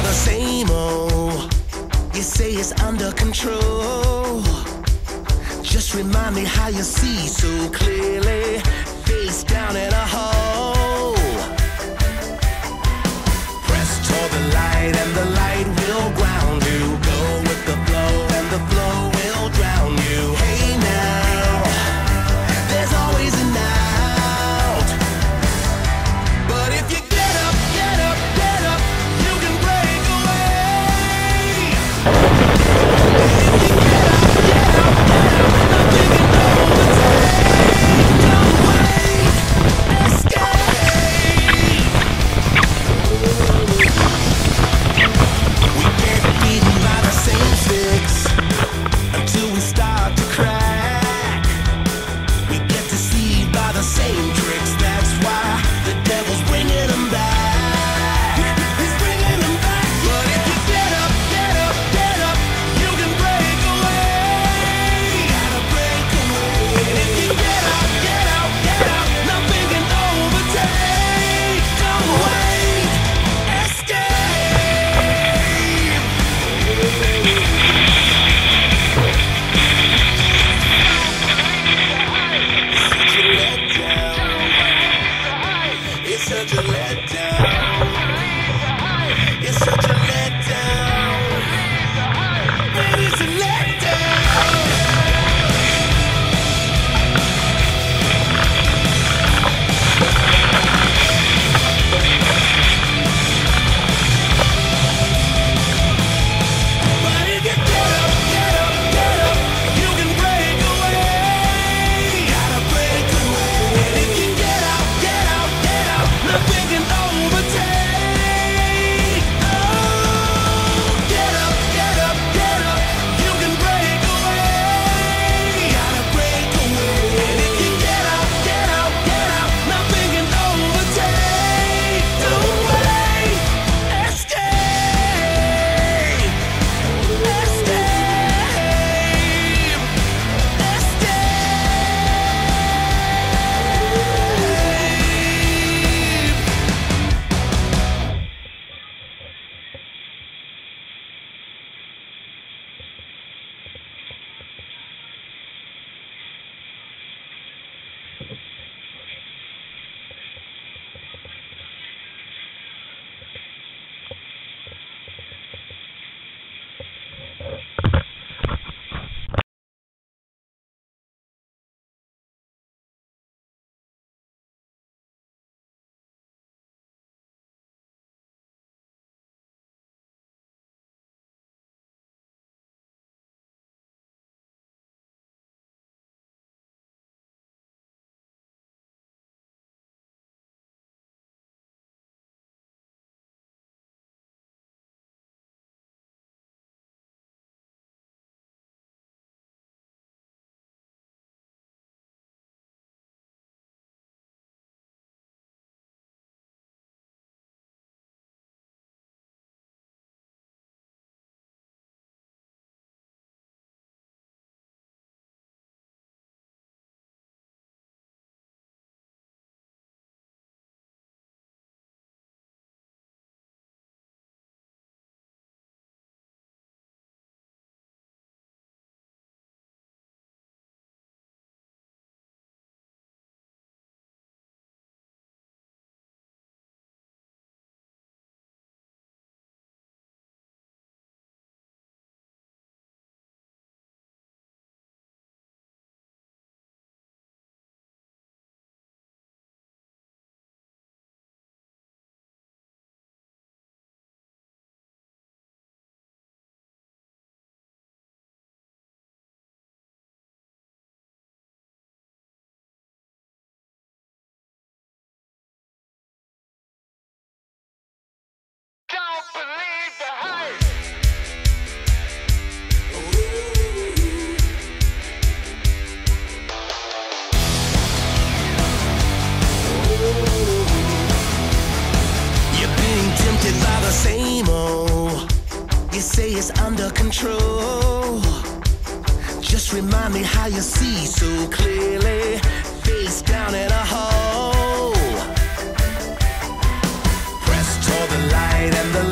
by the same old. You say it's under control. Just remind me how you see so clearly, face down in a hole. same old. You say it's under control. Just remind me how you see so clearly, face down in a hole. Toward the light and the